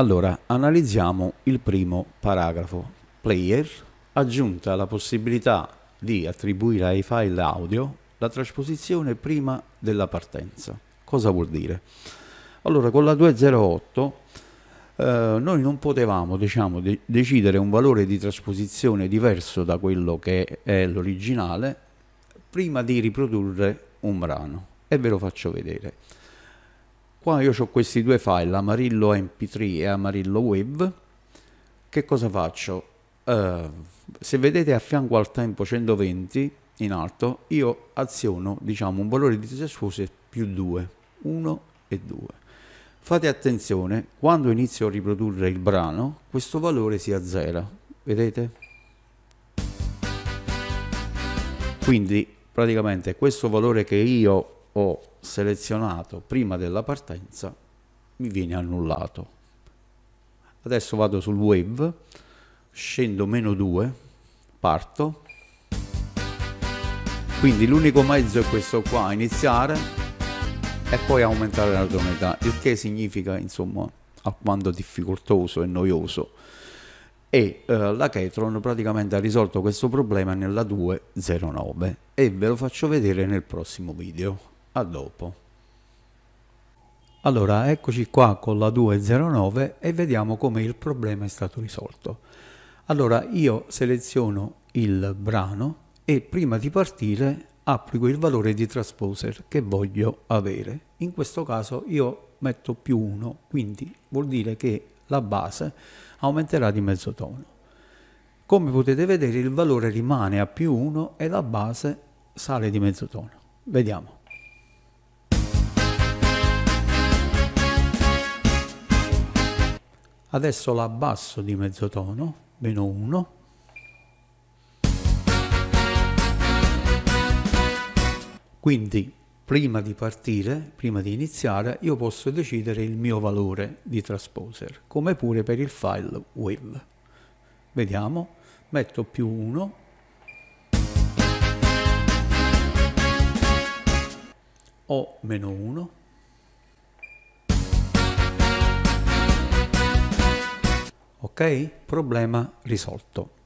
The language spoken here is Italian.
Allora, analizziamo il primo paragrafo. Player aggiunta la possibilità di attribuire ai file audio la trasposizione prima della partenza. Cosa vuol dire? Allora, con la 208 eh, noi non potevamo diciamo, de decidere un valore di trasposizione diverso da quello che è l'originale prima di riprodurre un brano e ve lo faccio vedere. Qua io ho questi due file, Amarillo MP3 e Amarillo Web. Che cosa faccio? Uh, se vedete a fianco al tempo 120 in alto, io aziono diciamo un valore di trasfuse più 2, 1 e 2. Fate attenzione, quando inizio a riprodurre il brano, questo valore si azzera, vedete? Quindi praticamente questo valore che io ho selezionato prima della partenza mi viene annullato. Adesso vado sul wave, scendo meno 2, parto. Quindi l'unico mezzo è questo qua, iniziare e poi aumentare la tonalità, il che significa insomma alquanto difficoltoso e noioso. E eh, la Ketron praticamente ha risolto questo problema nella 209 e ve lo faccio vedere nel prossimo video. A dopo. Allora, eccoci qua con la 209 e vediamo come il problema è stato risolto. Allora, io seleziono il brano e prima di partire applico il valore di transposer che voglio avere. In questo caso io metto più 1, quindi vuol dire che la base aumenterà di mezzo tono. Come potete vedere il valore rimane a più 1 e la base sale di mezzo tono. Vediamo. Adesso la abbasso di mezzo tono, meno 1. Quindi prima di partire, prima di iniziare, io posso decidere il mio valore di transposer, come pure per il file WAV. Vediamo, metto più 1, o meno 1, ok? Problema risolto.